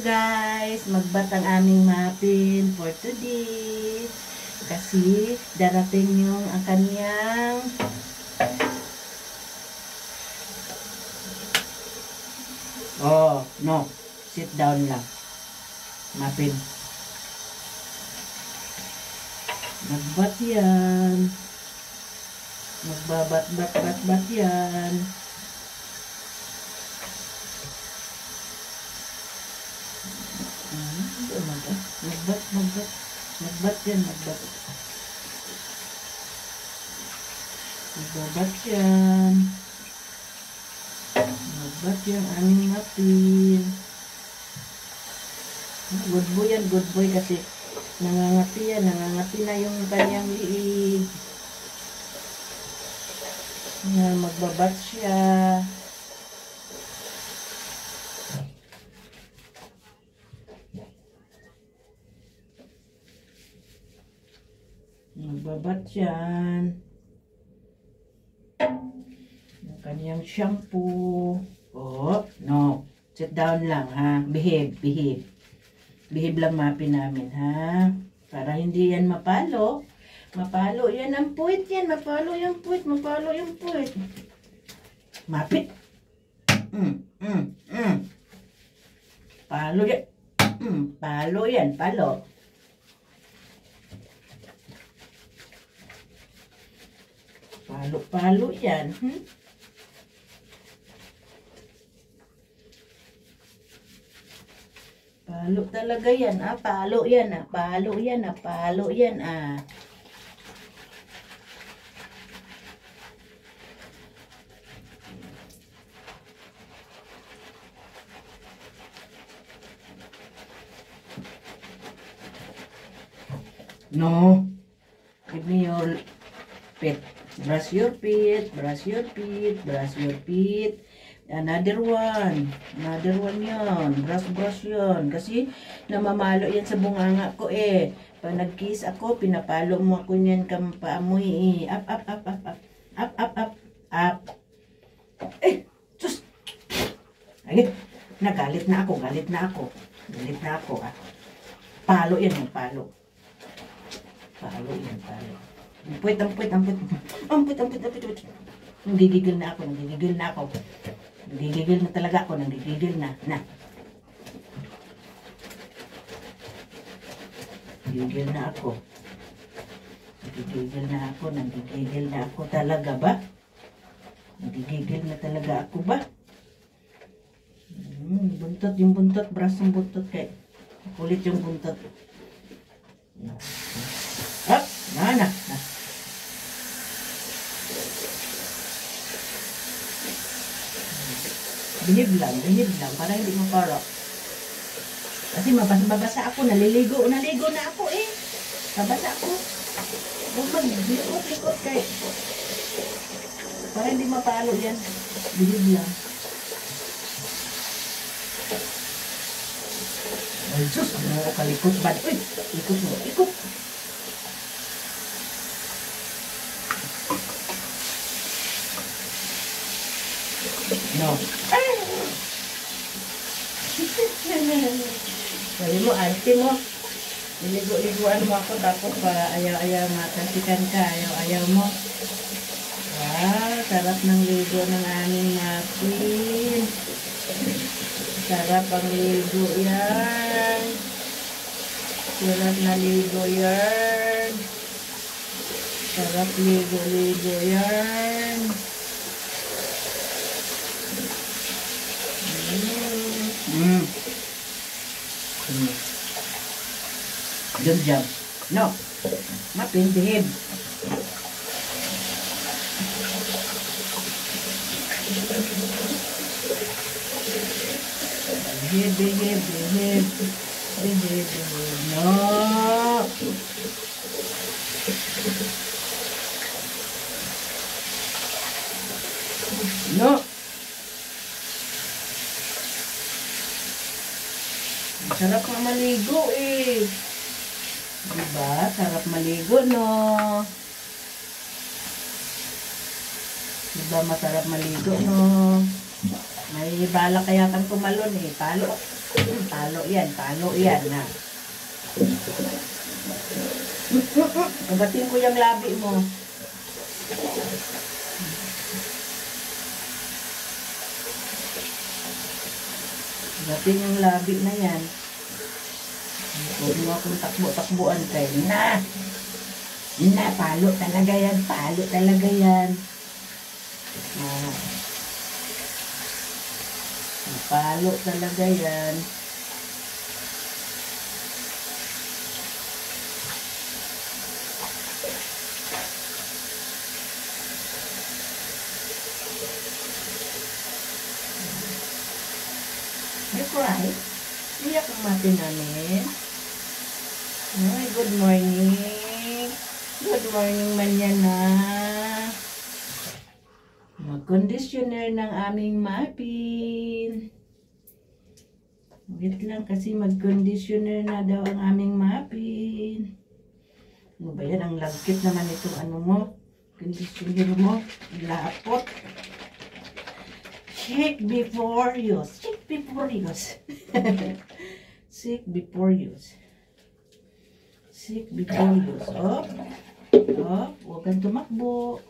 guys, magbat ang aming muffin for today. Kasi darating yung ang kanyang Oh, no. Sit down lang. Muffin. Magbat yan. Magbabat-bat-bat-bat yan. Hmm, hindi magbat. Magbat, magbat. Magbat yan, magbat. Magbabat yan. Magbat yung aming muffin. Good boy yan, good boy kasi nangangati yan, nangangati na yung kanyang liig. Yan, magbabat siya. Magbabat yan. Yung kanyang shampoo. Oh, no. Sit down lang, ha? Behave, behave. Behave lang mapin namin, ha? Para hindi yan mapalo. Mapalo yan ang puwit yan. Mapalo yung puwit. Mapalo yung puwit. Mapit. Mm, mm, mm. Palo yan. Mm, palo yan. Palo. Palo-palo yan. Hmm? Palo talaga yan, ah. Palo yan, ah. Palo yan, ah. Palo yan, ah. No. Give me your pet. Brush your feet, brush your feet, brush your feet. Another one. Another one yon. Brush, brush yon. Kasi namamalo yan sa bunganga ko eh. Pag nag-kiss ako, pinapalo mo ako niyan kang paamoy eh. Up, up, up, up, up. Up, up, up, up. Eh, sus. Ay, nagalit na ako, galit na ako. Galit na ako ah. Palo yan, palo. Palo yan, palo. Amput, amput, amput. Amput, amput, amput, amput. Nanggigigil na ako, nanggigigil na ako. Nanggigigil na talaga ako, nanggigigil na. Na. Nanggigil na ako. Nanggigigil na ako, nanggigigil na ako talaga ba? Nanggigigil na talaga ako ba? Hmm, buntot yung buntot, brass yung buntot kay. Kulit yung buntot. Up, na na. Bilib lang, bilib lang, para hindi maparo. Kasi mabasa, mabasa ako, naliligo, naligo na ako eh. Mabasa ako. Huwag mag-likot-likot kay. Para hindi mapalo yan. Bilib lang. Ay, Diyos, ano kalikot ba? Uy, ikot mo, ikot. No. Sabi mo, auntie mo, niligo-liguan mo ako tapos pa ayaw-ayaw matansikan ka, ayaw-ayaw mo. Wow, sarap ng ligo ng aming napin. Sarap ang ligo yan. Sarap na ligo yan. Sarap ligo-ligo yan. Mm. Mm. Jump, jump. No. Mapin, behave. Behave, behave, behave. Behave. No. No. Sarap nga maligo eh. Diba? Sarap maligo, no? Diba masarap maligo, no? May bala kaya kang tumalon eh. Hmm, Talo yan, talo yan na. Kabatin ko yung labi mo. Kabatin yung labi na yan. Huwag mo akong takbo-takbuan kay na. Na, palo talaga yan. Palo talaga yan. Ah. Palo talaga yan. You cry? Iyak ang mati namin. Good morning. Good morning man yan na. Mag-conditioner ng aming mapin. Wait lang kasi mag-conditioner na daw ang aming mapin. Ano ba yan? Ang lagkit naman itong ano mo. Conditioner mo. Lapot. Shake before use. Shake before use. Shake before use. Shake before use. Op. Op. Huwag kang tumakbo.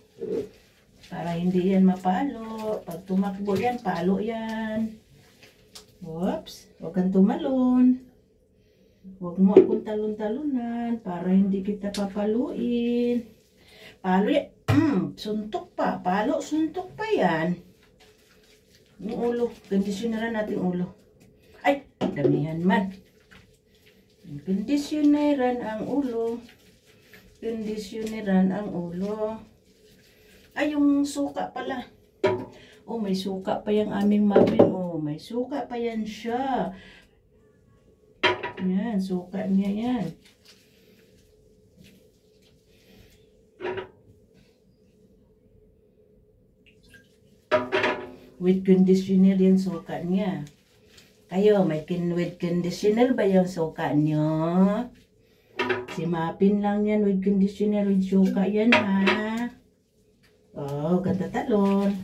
Para hindi yan mapalo. Pag tumakbo yan, palo yan. Oops. Huwag kang tumalon. Huwag mo akong talon-talonan para hindi kita papaluin. Palo yan. Mm, suntok pa. Palo, suntok pa yan. Yung ulo. Kondisyoneran natin ulo. Ay, damihan man. Kondisyoneran ang ulo. Kondisyoneran ang ulo. Ay, yung suka pala. Oh, may suka pa yung aming mapin. Oh, may suka pa yan siya. Yan, suka niya yan. With conditioner yan suka niya. Kayo, may kin with conditioner ba yung suka niyo? Si Mapin lang yan with conditioner with suka yan ha. Oh, ganda talon.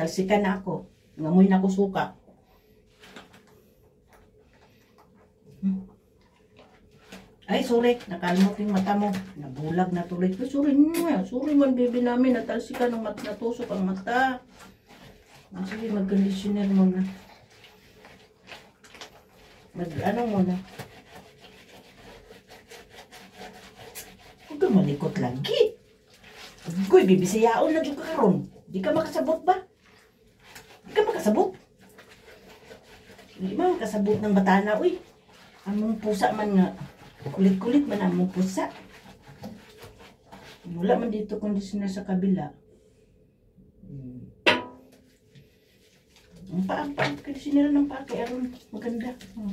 Talsikan na ako. Ngamoy na ako suka. Ay, sorry. Nakalmot yung mata mo. Nabulag na tuloy. Ay, sorry. Sorry man, baby namin. Natalsikan ng mat natusok ang mata. Ah, Sige, mag-conditioner muna. Mag, ano muna. Huwag ka malikot lagi. Kuy, bibisiyaon na juga karon. Di ka makasabot ba? Di ka makasabot. Di man kasabot ng batana, uy. Among pusa man nga. Kulit-kulit man among pusa. Wala man dito conditioner sa kabila. Hmm. Ang paa, paa, conditioner ng kaya aron maganda. Hmm.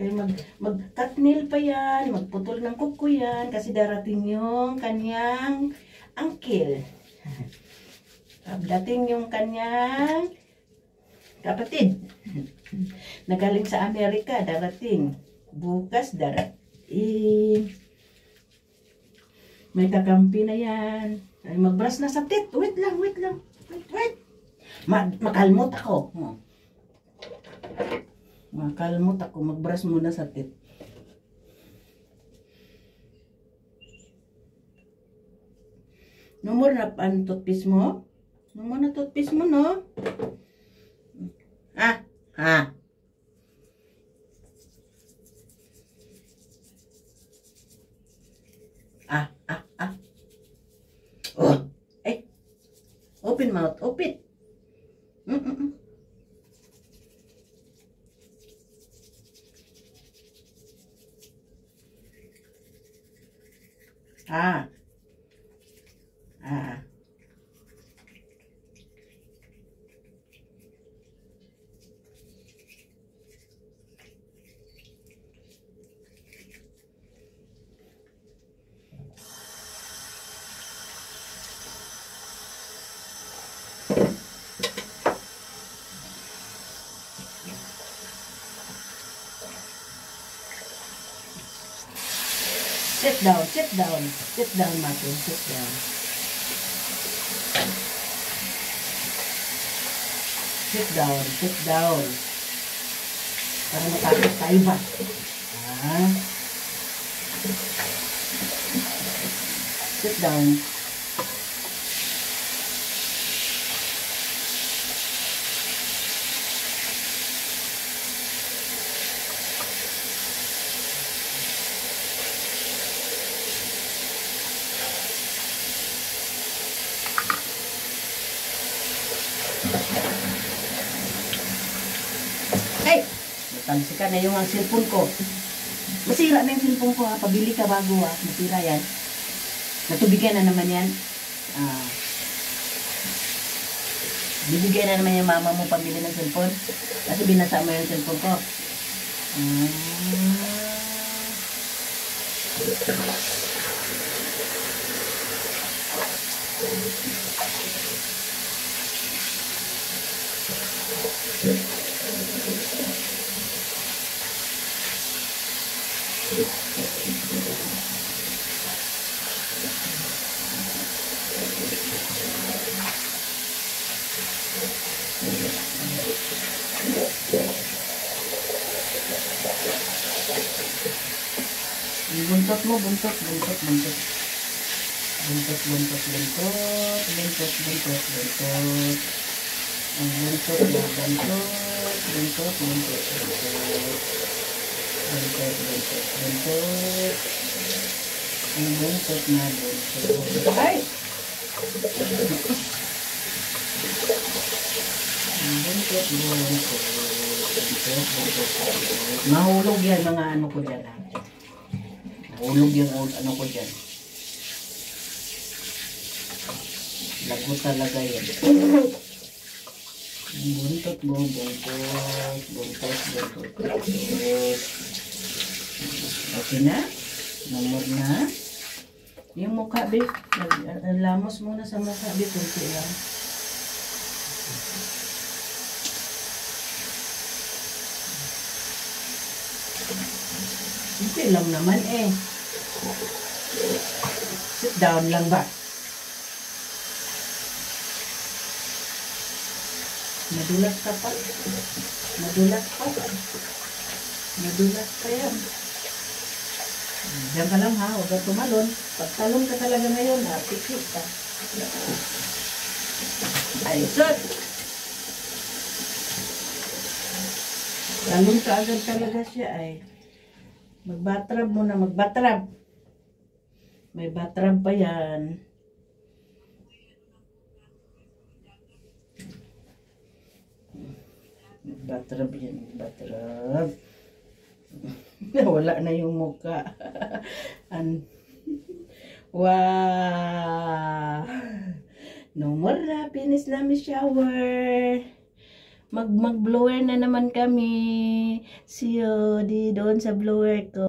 Kaya mag, mag nail pa yan, magputol ng kuko yan, kasi darating yung kanyang uncle. Dating yung kanyang kapatid. Nagaling sa Amerika, darating. Bukas, darating. May kakampi na yan. Ay, magbras na sa tit. Wait lang, wait lang. Wait, wait. Ma makalmot ako. Hmm. Makalmot ako. Magbras muna sa tit. Numor na ang toothpaste mo? Numor na toothpaste mo, no? Ah, ah. Ah, ah, ah. Oh, eh. Open mouth, open. Mm -mm -mm. Ah. Ah. Sit down, sit down. Sit down, Martin. Sit down. Sit down, sit down. Para matapos tayo ba? Ah. Sit down. Natamsikan na yung ang cellphone ko. Masira na yung cellphone ko ha. Pabili ka bago ha. Masira yan. Natubigan na naman yan. Ah. Bibigyan na naman yung mama mo pambili ng cellphone. Kasi binasa mo yung cellphone ko. Ah. Buntot mo, buntot, buntot, buntot. Buntot, buntot, buntot, buntot, buntot, buntot. Ang buntot na buntot, buntot, buntot, buntot. Buntot, buntot, buntot. Ang buntot na buntot. Ay! Ang buntot, buntot. Buntot, buntot. Mahulog yan mga ano ko dyan ha. Mahulog yung old ano ko dyan. Lago talaga yan. Buntot mo, buntot, buntot, buntot, buntot. Okay na? Namor na? Yung mukha, be. Nag- uh, Lamos muna sa mukha, be. Kunti lang. Kunti lang naman eh. Sit down lang ba? Madulas ka pa. Madulas pa. Madulas pa yan. Diyan ka lang ha, huwag ka tumalon. Pag ka talaga ngayon ha, pikit ka. Ay, sir! Talon ka agad talaga siya ay. Magbatrab muna, magbatrab. May batrab pa yan. Batrab yan, batrab. Wala na yung muka. An wow! No more finish namin shower. Mag mag blower na naman kami. See you di doon sa blower ko.